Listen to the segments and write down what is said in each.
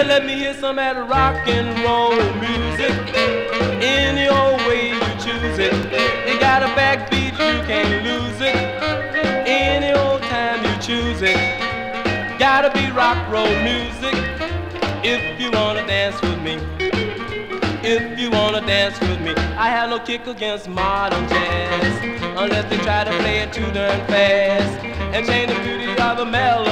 Then let me hear some of that rock and roll music. Any old way you choose it. It got a backbeat, you can't lose it. Any old time you choose it. Gotta be rock roll music if you wanna dance with me. If you wanna dance with me, I have no kick against modern jazz unless they try to play it too darn fast and change the beauty of the melody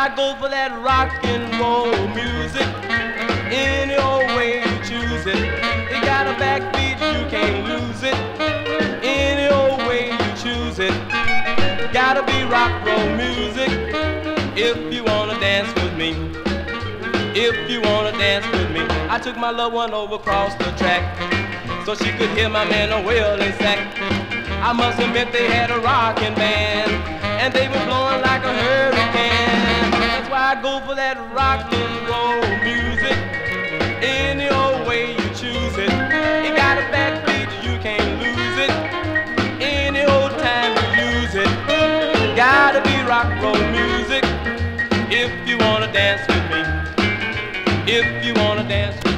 I go for that rock and roll music. Any old way you choose it, it got a backbeat, you can't lose it. Any old way you choose it, gotta be rock and roll music if you wanna dance with me. If you wanna dance with me, I took my loved one over across the track so she could hear my man a wailing sack. I must admit they had a rockin' band and they were blowing I go for that rock and roll music. Any old way you choose it, it got a backbeat, you can't lose it. Any old time you use it, gotta be rock and roll music if you wanna dance with me. If you wanna dance